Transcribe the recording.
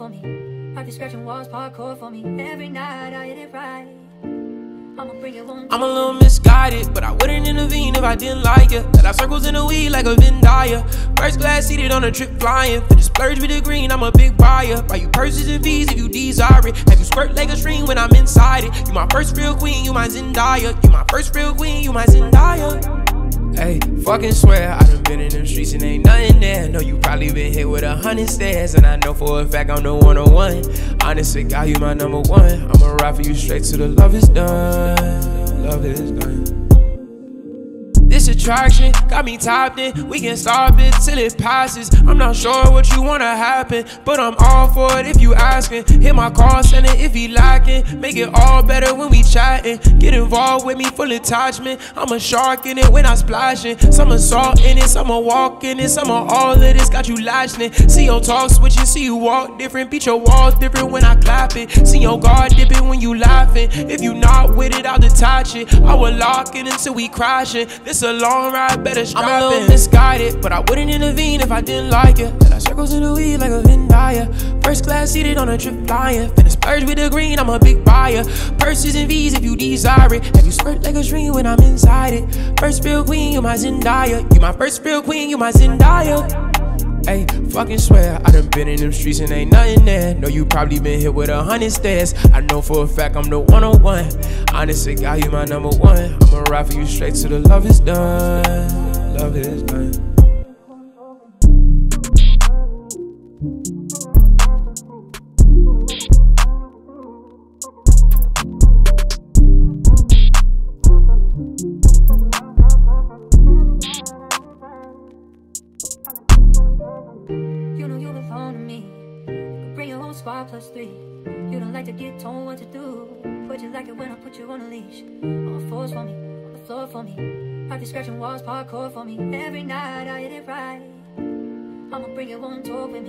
for me, be scratching walls parkour for me. Every night I hit it right. I'm a little misguided, but I wouldn't intervene if I didn't like it. Let out circles in the weed like a Venn Dyer. First class seated on a trip flying. Finish splurge with the green, I'm a big buyer. Buy you purses and V's if you desire it. Have you squirt like a stream when I'm inside it. You my first real queen, you my Zendaya. You my first real queen, you my Zendaya. Hey, fucking swear, I done been in them streets and ain't nothing there. Know you probably been hit with a hundred stares, and I know for a fact I'm the one on one. Honestly, God, you my number one. I'ma ride for you straight till the love is done. Love is done. Attraction got me tapped in. We can stop it till it passes. I'm not sure what you wanna happen, but I'm all for it if you asking. Hit my call center if he lacking. Make it all better when we chatting. Get involved with me, full attachment. I'm a shark in it when I splashing. Some salt in it, some walk in it, some all of this got you latching. See your talk switching, see you walk different. Beat your walls different when I clap it. See your guard dipping when you laughing. If you not with it, I'll detach it. I will lock it until we crashing. This a long ride, better strap I'm a little misguided, but I wouldn't intervene if I didn't like it. Let our circles in the weed like a Venn. First class seated on a trip flying. Finna splurge with the green, I'm a big buyer. Purses and V's if you desire it. Have you squirt like a stream when I'm inside it? First real queen, you my Zendaya. You my first real queen, you my Zendaya. Hey, fucking swear, I done been in them streets and ain't nothing there. Know you probably been hit with a hundred stares. I know for a fact I'm the one on one. Honestly, God, you my number one. I'ma ride for you straight till the love is done. Belong to me. Bring your whole squad plus three. You don't like to get told what to do, but you like it when I put you on a leash. On floors for me, on the floor for me. Be scratching walls, parkour for me. Every night I hit it right. I'ma bring you on tour with me.